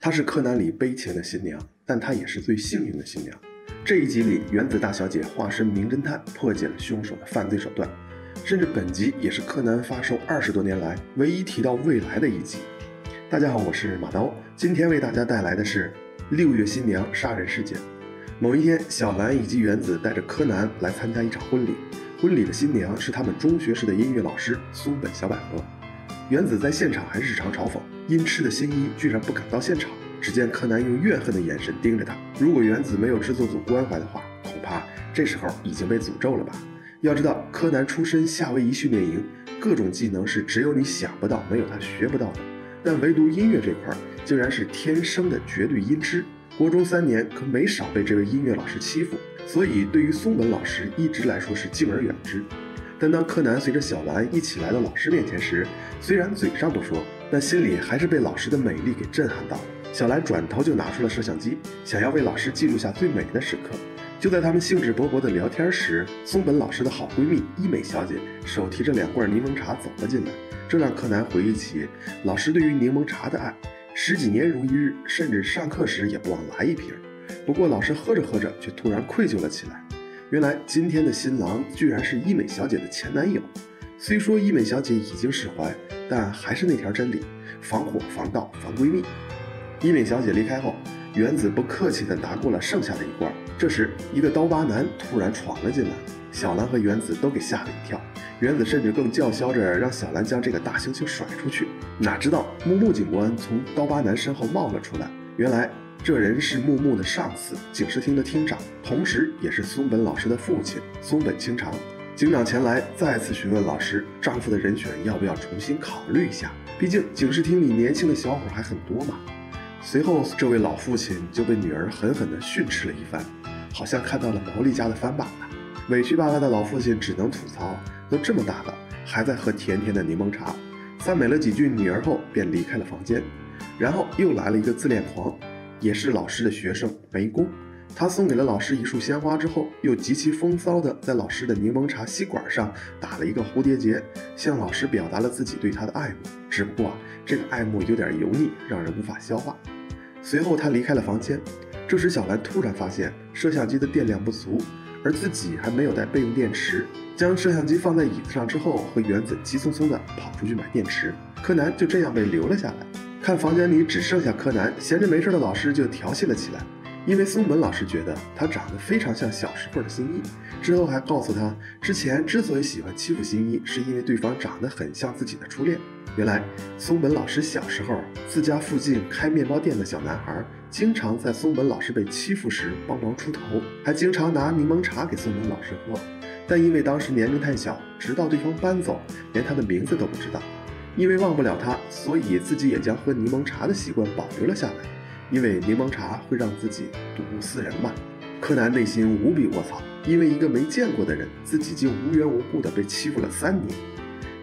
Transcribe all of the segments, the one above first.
她是柯南里悲情的新娘，但她也是最幸运的新娘。这一集里，原子大小姐化身名侦探，破解了凶手的犯罪手段，甚至本集也是柯南发售二十多年来唯一提到未来的一集。大家好，我是马刀，今天为大家带来的是六月新娘杀人事件。某一天，小兰以及原子带着柯南来参加一场婚礼，婚礼的新娘是他们中学时的音乐老师松本小百合。原子在现场还日常嘲讽，音痴的新一居然不敢到现场。只见柯南用怨恨的眼神盯着他。如果原子没有制作组关怀的话，恐怕这时候已经被诅咒了吧？要知道，柯南出身夏威夷训练营，各种技能是只有你想不到，没有他学不到的。但唯独音乐这块，竟然是天生的绝对音痴。国中三年可没少被这位音乐老师欺负，所以对于松本老师一直来说是敬而远之。但当柯南随着小兰一起来到老师面前时，虽然嘴上不说，但心里还是被老师的美丽给震撼到了。小兰转头就拿出了摄像机，想要为老师记录下最美的时刻。就在他们兴致勃勃地聊天时，松本老师的好闺蜜伊美小姐手提着两罐柠檬茶走了进来，这让柯南回忆起老师对于柠檬茶的爱。十几年如一日，甚至上课时也不忘来一瓶。不过老师喝着喝着，却突然愧疚了起来。原来今天的新郎居然是伊美小姐的前男友。虽说伊美小姐已经释怀，但还是那条真理：防火、防盗、防闺蜜。伊美小姐离开后，原子不客气地拿过了剩下的一罐。这时，一个刀疤男突然闯了进来，小兰和原子都给吓了一跳。原子甚至更叫嚣着让小兰将这个大猩猩甩出去，哪知道木木警官从刀疤男身后冒了出来。原来这人是木木的上司，警视厅的厅长，同时也是松本老师的父亲松本清长。警长前来再次询问老师，丈夫的人选要不要重新考虑一下？毕竟警视厅里年轻的小伙还很多嘛。随后，这位老父亲就被女儿狠狠地训斥了一番，好像看到了毛利家的翻版呢。委屈巴巴的老父亲只能吐槽。都这么大了，还在喝甜甜的柠檬茶，赞美了几句女儿后，便离开了房间。然后又来了一个自恋狂，也是老师的学生梅宫。他送给了老师一束鲜花之后，又极其风骚的在老师的柠檬茶吸管上打了一个蝴蝶结，向老师表达了自己对他的爱慕。只不过啊，这个爱慕有点油腻，让人无法消化。随后他离开了房间。这时小兰突然发现摄像机的电量不足。而自己还没有带备用电池，将摄像机放在椅子上之后，和原子急匆匆地跑出去买电池。柯南就这样被留了下来。看房间里只剩下柯南，闲着没事的老师就调戏了起来。因为松本老师觉得他长得非常像小时候的新一，之后还告诉他，之前之所以喜欢欺负新一，是因为对方长得很像自己的初恋。原来松本老师小时候，自家附近开面包店的小男孩。经常在松本老师被欺负时帮忙出头，还经常拿柠檬茶给松本老师喝。但因为当时年龄太小，直到对方搬走，连他的名字都不知道。因为忘不了他，所以自己也将喝柠檬茶的习惯保留了下来。因为柠檬茶会让自己睹物思人嘛。柯南内心无比卧槽，因为一个没见过的人，自己竟无缘无故的被欺负了三年。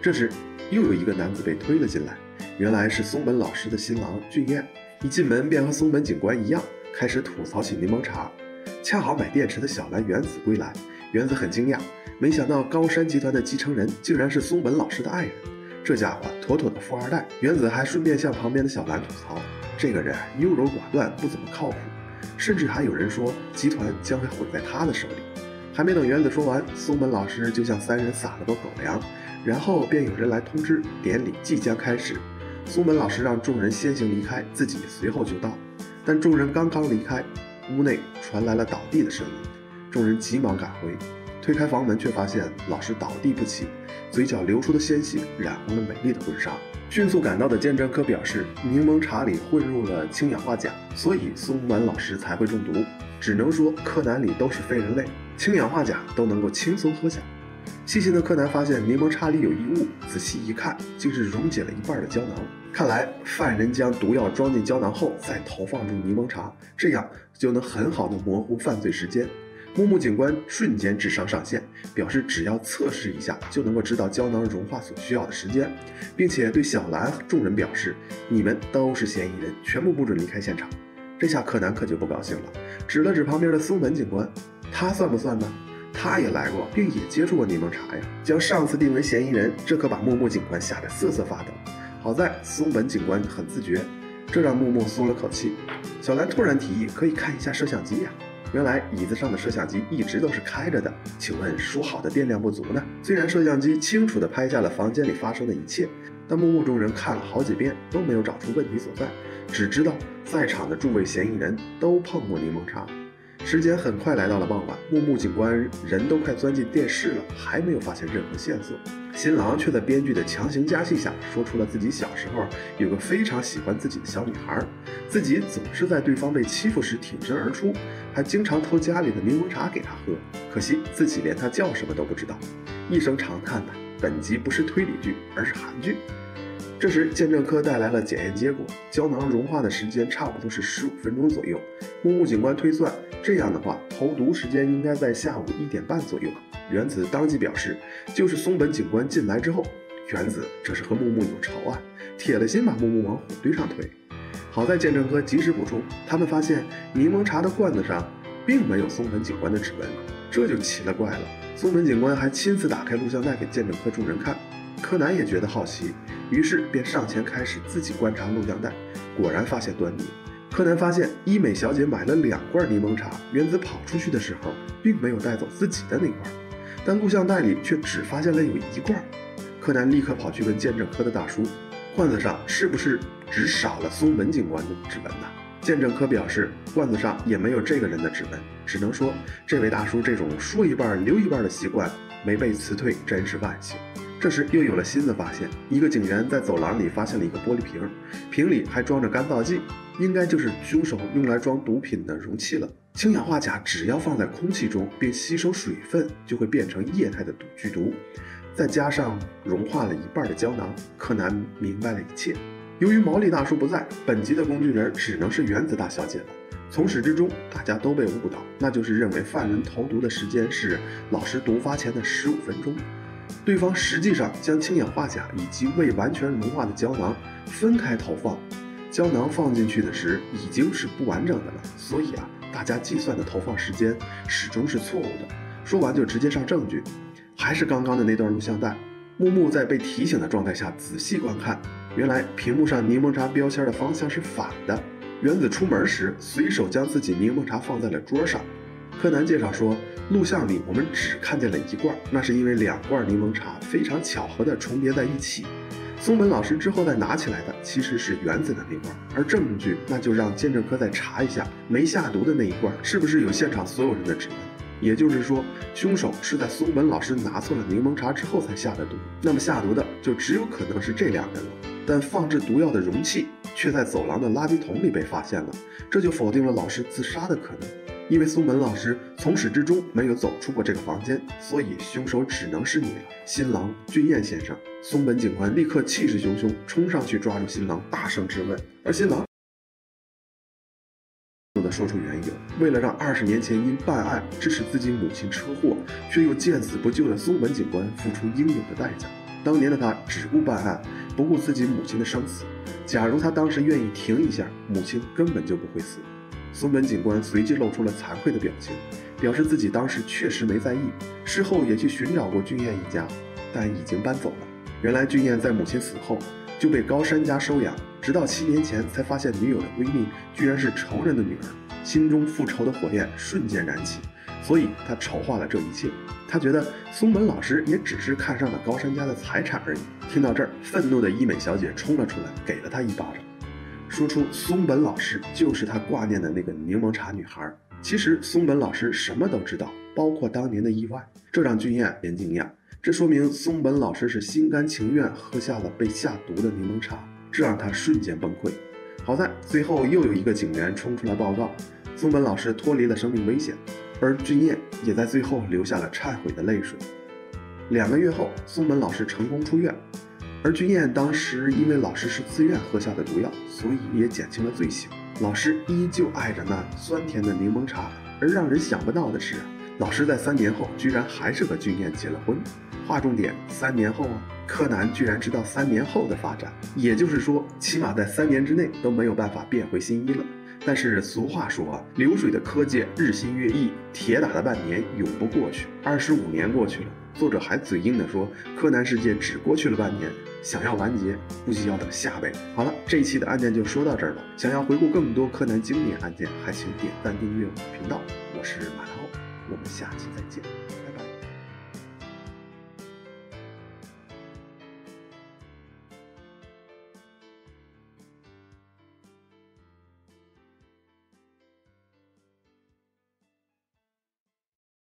这时，又有一个男子被推了进来，原来是松本老师的新郎俊彦。一进门便和松本警官一样，开始吐槽起柠檬茶。恰好买电池的小兰原子归来，原子很惊讶，没想到高山集团的继承人竟然是松本老师的爱人，这家伙妥妥的富二代。原子还顺便向旁边的小兰吐槽，这个人优柔寡断，不怎么靠谱，甚至还有人说集团将会毁在他的手里。还没等原子说完，松本老师就向三人撒了个狗粮，然后便有人来通知典礼即将开始。松本老师让众人先行离开，自己随后就到。但众人刚刚离开，屋内传来了倒地的声音，众人急忙赶回，推开房门，却发现老师倒地不起，嘴角流出的鲜血染红了美丽的婚纱。迅速赶到的鉴证科表示，柠檬茶里混入了氢氧化钾，所以松本老师才会中毒。只能说柯南里都是非人类，氢氧化钾都能够轻松喝下。细心的柯南发现柠檬茶里有异物，仔细一看，竟是溶解了一半的胶囊。看来犯人将毒药装进胶囊后，再投放入柠檬茶，这样就能很好的模糊犯罪时间。木木警官瞬间智商上线，表示只要测试一下，就能够知道胶囊融化所需要的时间，并且对小兰众人表示：“你们都是嫌疑人，全部不准离开现场。”这下柯南可就不高兴了，指了指旁边的松本警官：“他算不算呢？”他也来过，并也接触过柠檬茶呀，将上司定为嫌疑人，这可把木木警官吓得瑟瑟发抖。好在松本警官很自觉，这让木木松了口气。小兰突然提议可以看一下摄像机呀。原来椅子上的摄像机一直都是开着的，请问说好的电量不足呢？虽然摄像机清楚地拍下了房间里发生的一切，但木木众人看了好几遍都没有找出问题所在，只知道在场的诸位嫌疑人都碰过柠檬茶。时间很快来到了傍晚，木木警官人都快钻进电视了，还没有发现任何线索。新郎却在编剧的强行加戏下，说出了自己小时候有个非常喜欢自己的小女孩，自己总是在对方被欺负时挺身而出，还经常偷家里的柠檬茶给她喝。可惜自己连她叫什么都不知道。一声长叹呐，本集不是推理剧，而是韩剧。这时，鉴证科带来了检验结果，胶囊融化的时间差不多是十五分钟左右。木木警官推算，这样的话，投毒时间应该在下午一点半左右。原子当即表示，就是松本警官进来之后，原子这是和木木有仇啊，铁了心把木木往火堆上推。好在鉴证科及时补充，他们发现柠檬茶的罐子上并没有松本警官的指纹，这就奇了怪了。松本警官还亲自打开录像带给鉴证科众人看，柯南也觉得好奇，于是便上前开始自己观察录像带，果然发现端倪。柯南发现伊美小姐买了两罐柠檬茶，原子跑出去的时候并没有带走自己的那罐。但录像带里却只发现了有一罐，柯南立刻跑去问鉴证科的大叔，罐子上是不是只少了松本警官的指纹呢？鉴证科表示，罐子上也没有这个人的指纹，只能说这位大叔这种说一半留一半的习惯没被辞退，真是万幸。这时又有了新的发现，一个警员在走廊里发现了一个玻璃瓶，瓶里还装着干燥剂，应该就是凶手用来装毒品的容器了。氢氧化钾只要放在空气中并吸收水分，就会变成液态的毒剧毒。再加上融化了一半的胶囊，柯南明白了一切。由于毛利大叔不在，本集的工具人只能是原子大小姐了。从始至终，大家都被误导，那就是认为犯人投毒的时间是老师毒发前的十五分钟。对方实际上将氢氧化钾以及未完全融化的胶囊分开投放，胶囊放进去的时已经是不完整的了，所以啊。大家计算的投放时间始终是错误的。说完就直接上证据，还是刚刚的那段录像带。木木在被提醒的状态下仔细观看，原来屏幕上柠檬茶标签的方向是反的。原子出门时随手将自己柠檬茶放在了桌上。柯南介绍说，录像里我们只看见了一罐，那是因为两罐柠檬茶非常巧合地重叠在一起。松本老师之后再拿起来的其实是原子的那罐，而证据那就让鉴证科再查一下没下毒的那一罐是不是有现场所有人的指纹。也就是说，凶手是在松本老师拿错了柠檬茶之后才下的毒，那么下毒的就只有可能是这两个人了。但放置毒药的容器却在走廊的垃圾桶里被发现了，这就否定了老师自杀的可能。因为松本老师从始至终没有走出过这个房间，所以凶手只能是你了，新郎俊彦先生。松本警官立刻气势汹汹冲上去抓住新郎，大声质问。而新郎的说出缘由，为了让二十年前因办案致使自己母亲车祸却又见死不救的松本警官付出应有的代价。当年的他只顾办案，不顾自己母亲的生死。假如他当时愿意停一下，母亲根本就不会死。松本警官随即露出了惭愧的表情，表示自己当时确实没在意，事后也去寻找过俊彦一家，但已经搬走了。原来俊彦在母亲死后就被高山家收养，直到七年前才发现女友的闺蜜居然是仇人的女儿，心中复仇的火焰瞬间燃起，所以他丑化了这一切。他觉得松本老师也只是看上了高山家的财产而已。听到这儿，愤怒的伊美小姐冲了出来，给了他一巴掌。说出松本老师就是他挂念的那个柠檬茶女孩。其实松本老师什么都知道，包括当年的意外，这让俊彦连惊讶。这说明松本老师是心甘情愿喝下了被下毒的柠檬茶，这让他瞬间崩溃。好在最后又有一个警员冲出来报告，松本老师脱离了生命危险，而俊彦也在最后流下了忏悔的泪水。两个月后，松本老师成功出院。而君彦当时因为老师是自愿喝下的毒药，所以也减轻了罪行。老师依旧爱着那酸甜的柠檬茶，而让人想不到的是，老师在三年后居然还是和君彦结了婚。划重点，三年后啊。柯南居然知道三年后的发展，也就是说，起码在三年之内都没有办法变回新一了。但是俗话说啊，流水的柯见日新月异，铁打的半年永不过去。二十五年过去了，作者还嘴硬的说，柯南世界只过去了半年，想要完结，估计要等下辈子。好了，这一期的案件就说到这儿了。想要回顾更多柯南经典案件，还请点赞订阅我的频道。我是马涛，我们下期再见，拜拜。